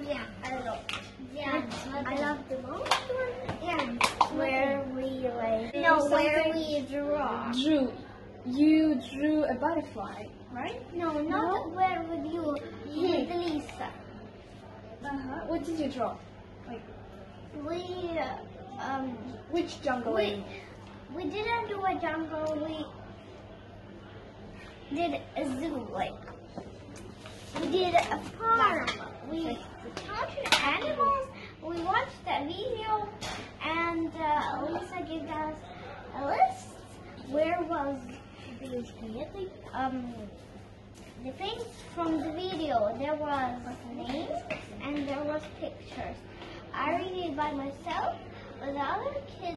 Yeah, I love. Yeah, I love the most one. Yeah, where we like. No, where we draw. Drew. You drew a butterfly, right? No, not where with you. With Lisa. Uh-huh. What did you draw? Like, We um which jungle we we didn't do a jungle. We did a zoo like. We did a farm. We counted animals. We watched the video, and uh, Lisa gave us a list. Where was the um the things from the video? There was names and there was pictures. I read it by myself, but the other kids.